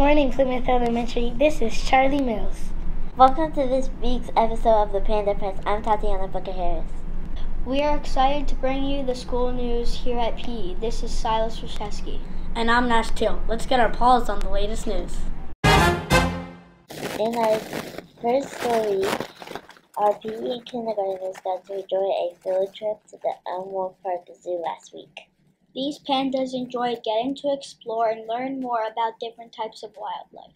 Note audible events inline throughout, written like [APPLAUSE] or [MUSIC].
Good morning, Plymouth Elementary. This is Charlie Mills. Welcome to this week's episode of the Panda Press. I'm Tatiana Booker Harris. We are excited to bring you the school news here at PE. This is Silas Rashesky. And I'm Nash Steele. Let's get our paws on the latest news. In our first story, our PE kindergartners got to enjoy a field trip to the Elmwood Park Zoo last week. These pandas enjoyed getting to explore and learn more about different types of wildlife.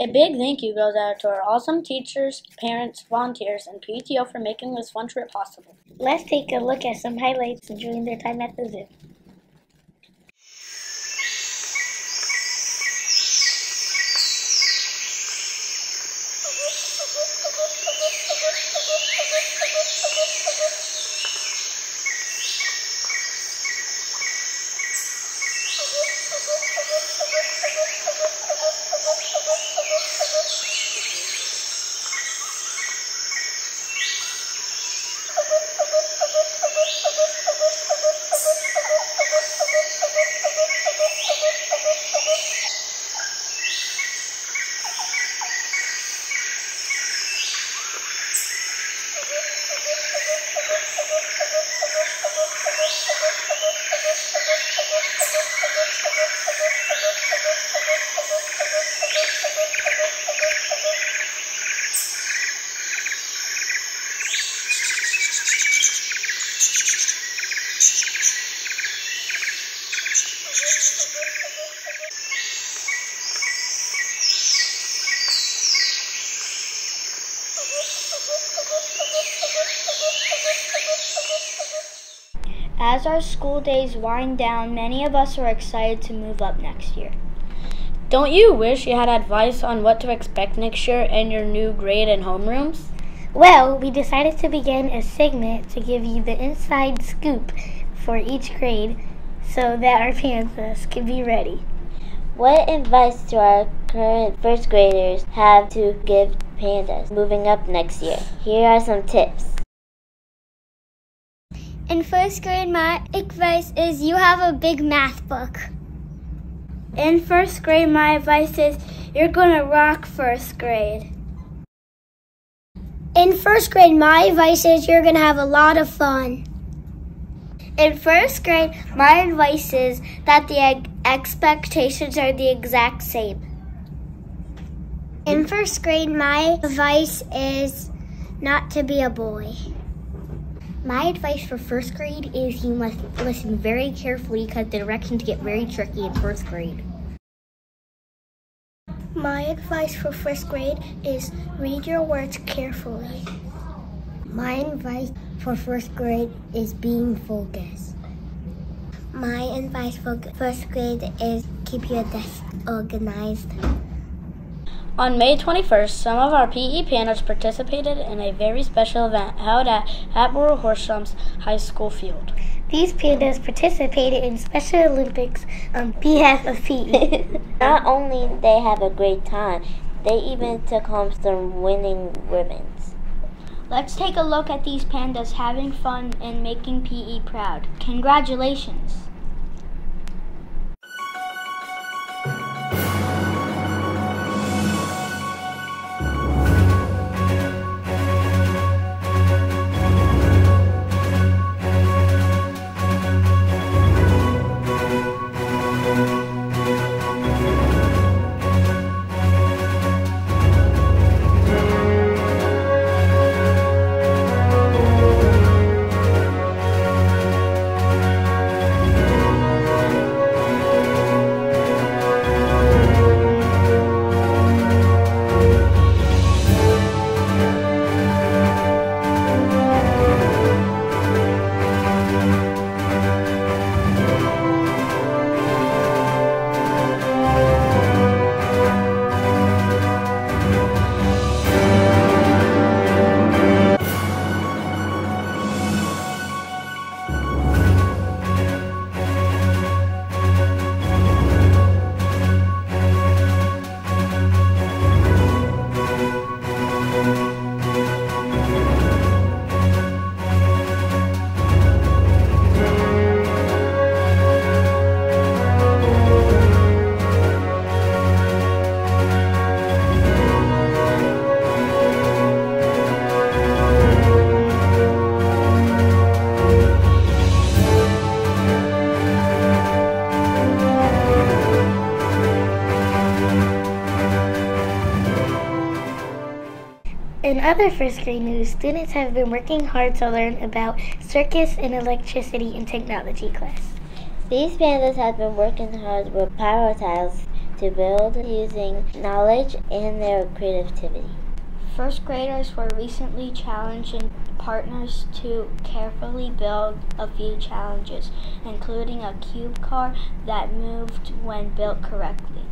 A big thank you goes out to our awesome teachers, parents, volunteers, and PTO for making this fun trip possible. Let's take a look at some highlights during their time at the zoo. As our school days wind down, many of us are excited to move up next year. Don't you wish you had advice on what to expect next year in your new grade and homerooms? Well, we decided to begin a segment to give you the inside scoop for each grade so that our pandas can be ready. What advice do our current first graders have to give pandas moving up next year? Here are some tips. In first grade, my advice is you have a big math book. In first grade, my advice is you're going to rock first grade. In first grade, my advice is you're going to have a lot of fun. In first grade, my advice is that the expectations are the exact same. In first grade, my advice is not to be a boy. My advice for first grade is you must listen very carefully because the directions get very tricky in first grade. My advice for first grade is read your words carefully. My advice for first grade is being focused. My advice for first grade is keep your desk organized. On May 21st, some of our PE pandas participated in a very special event held at Hatboro-Horsham's High School field. These pandas participated in Special Olympics um, on behalf of PE. [LAUGHS] Not only they have a great time, they even took home some winning ribbons. Let's take a look at these pandas having fun and making PE proud. Congratulations! Other first grade news, students have been working hard to learn about circuits and electricity in technology class. These pandas have been working hard with pyrotiles to build using knowledge and their creativity. First graders were recently challenging partners to carefully build a few challenges, including a cube car that moved when built correctly.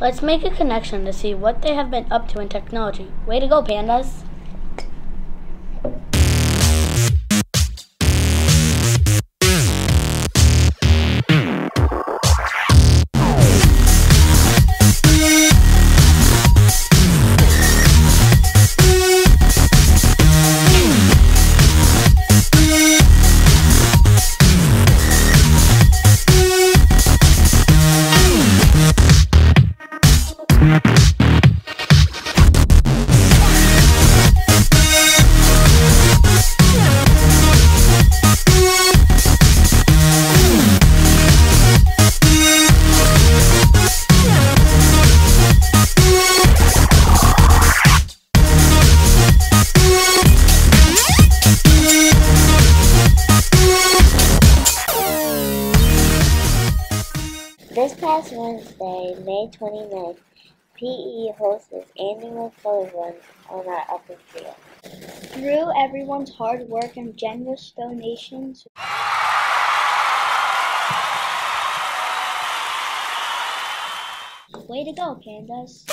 Let's make a connection to see what they have been up to in technology. Way to go, pandas! 29, PE hosts its annual color run on our upper field. Through everyone's hard work and generous donations, Way to go, pandas.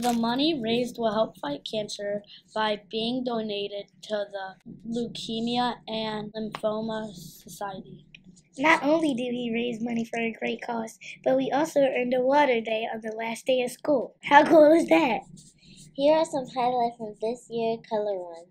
The money raised will help fight cancer by being donated to the Leukemia and Lymphoma Society. Not only did we raise money for a great cause, but we also earned a water day on the last day of school. How cool is that? Here are some highlights from this year's color run.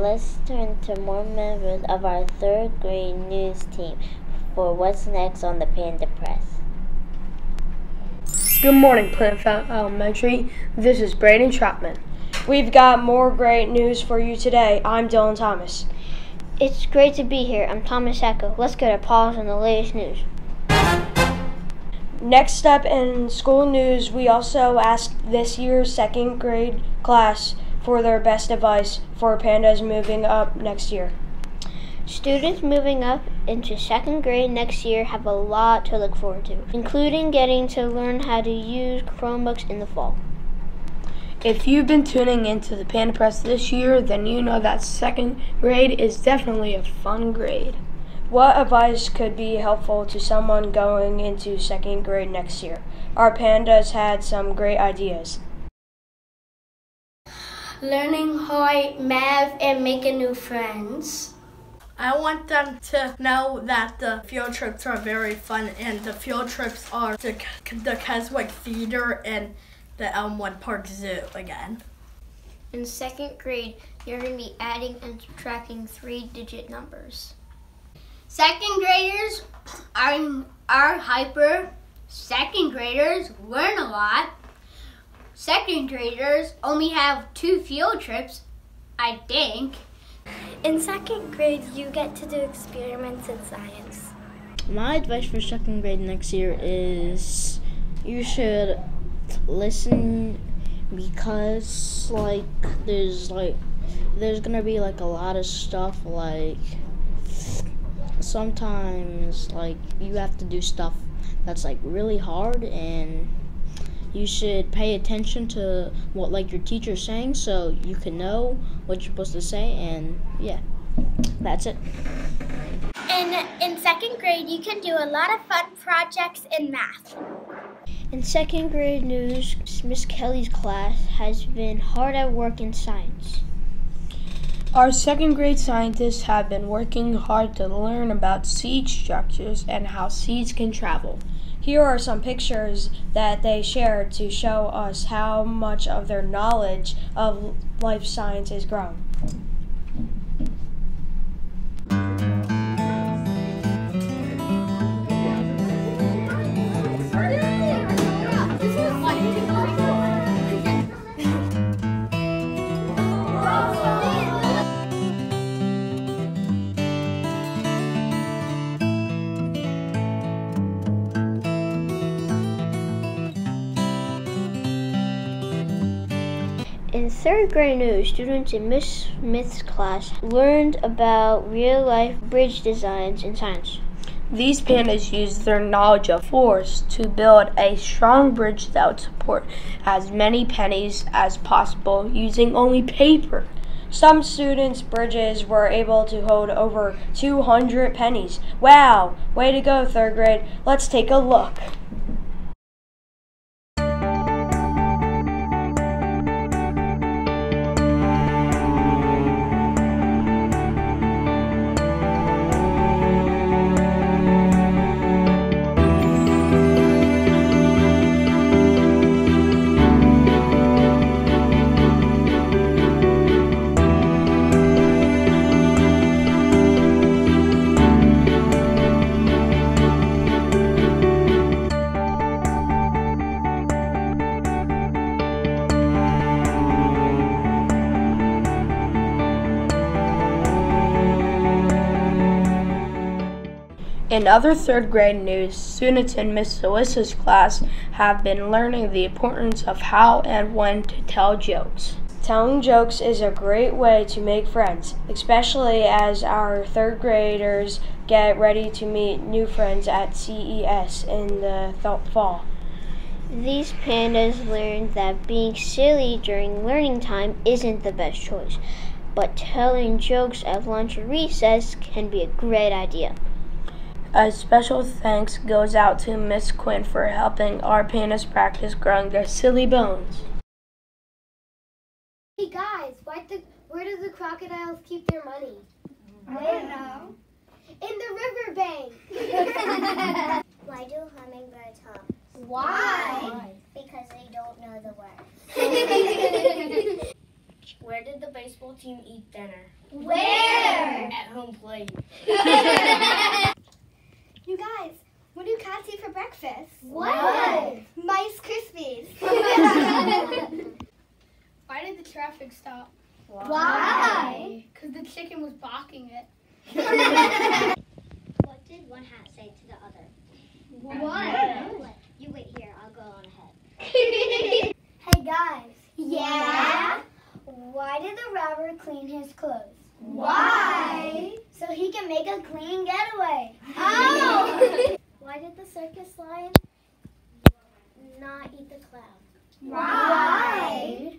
Let's turn to more members of our third grade news team for what's next on the Panda Press. Good morning, Plainfield Elementary. This is Braden Trotman. We've got more great news for you today. I'm Dylan Thomas. It's great to be here. I'm Thomas Sacco. Let's go to Paul's and the latest news. Next up in school news, we also asked this year's second grade class for their best advice for pandas moving up next year. Students moving up into second grade next year have a lot to look forward to, including getting to learn how to use Chromebooks in the fall. If you've been tuning into the Panda Press this year, then you know that second grade is definitely a fun grade. What advice could be helpful to someone going into second grade next year? Our pandas had some great ideas. Learning how I math and making new friends. I want them to know that the field trips are very fun, and the field trips are to the Keswick Theater and the Elmwood Park Zoo again. In second grade, you're going to be adding and subtracting three digit numbers. Second graders are, are hyper. Second graders learn a lot. Second graders only have two field trips, I think. In second grade, you get to do experiments in science. My advice for second grade next year is you should listen because like there's like there's gonna be like a lot of stuff like sometimes like you have to do stuff that's like really hard and you should pay attention to what like your teacher's saying so you can know what you're supposed to say and yeah that's it. In in second grade you can do a lot of fun projects in math. In second grade news miss kelly's class has been hard at work in science our second grade scientists have been working hard to learn about seed structures and how seeds can travel. Here are some pictures that they shared to show us how much of their knowledge of life science is grown. Third grade news, students in Miss Smith's class learned about real life bridge designs in science. These pandas used their knowledge of force to build a strong bridge that would support as many pennies as possible using only paper. Some students' bridges were able to hold over 200 pennies. Wow! Way to go, third grade. Let's take a look. In other third grade news, students in Miss Salissa's class have been learning the importance of how and when to tell jokes. Telling jokes is a great way to make friends, especially as our third graders get ready to meet new friends at CES in the th- fall. These pandas learned that being silly during learning time isn't the best choice, but telling jokes at lunch or recess can be a great idea. A special thanks goes out to Miss Quinn for helping our pandas practice growing their silly bones. Hey guys, why the, where do the crocodiles keep their money? I don't know. In the riverbank. [LAUGHS] why do hummingbirds hum? Why? Because they don't know the word. [LAUGHS] Where did the baseball team eat dinner? Where? At home plate. [LAUGHS] You guys, what do cats eat for breakfast? What? Mice Krispies. [LAUGHS] [LAUGHS] Why did the traffic stop? Why? Because the chicken was barking it. [LAUGHS] What did one hat say to the other? What? You wait here, I'll go on ahead. hey guys, Yeah? why did the robber clean his clothes? Why? So he can make a clean getaway. Oh! Why did the circus lion not eat the clown? Why?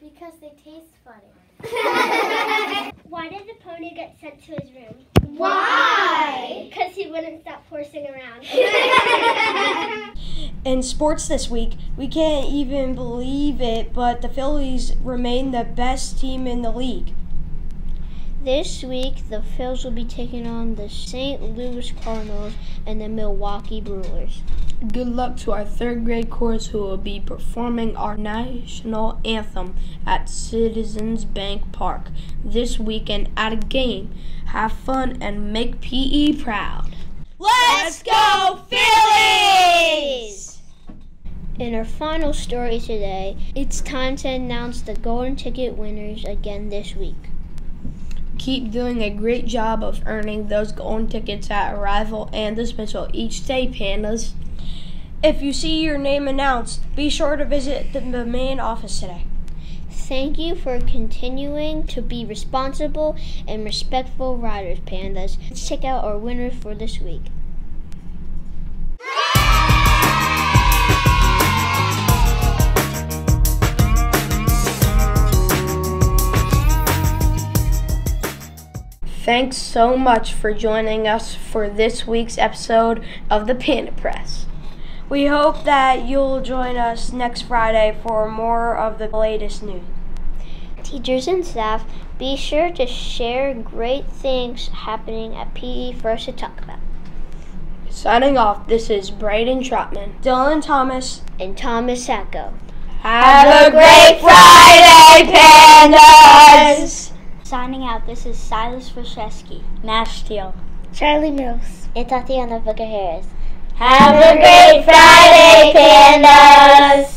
Because they taste funny. [LAUGHS] Why did the pony get sent to his room? Why? Because he wouldn't stop horsing around. [LAUGHS] In sports this week, we can't even believe it, but the Phillies remain the best team in the league. This week, the Phils will be taking on the St. Louis Cardinals and the Milwaukee Brewers. Good luck to our third grade chorus who will be performing our national anthem at Citizens Bank Park this weekend at a game. Have fun and make PE proud. Let's go, Phillies! In our final story today, it's time to announce the golden ticket winners again this week. Keep doing a great job of earning those golden tickets at arrival and dismissal each day, pandas. If you see your name announced, be sure to visit the, the main office today. Thank you for continuing to be responsible and respectful riders, pandas. Let's check out our winners for this week. Thanks so much for joining us for this week's episode of the Panda Press. We hope that you'll join us next Friday for more of the latest news. Teachers and staff, be sure to share great things happening at PE for us to talk about. Signing off, this is Braden Trotman. Dylan Thomas. And Thomas Sacco. Have a great Friday, pandas! Signing out, this is Silas Rashesky. Nash Steele. Charlie Mills. And Tatiana Booker Harris. Have a great Friday, pandas!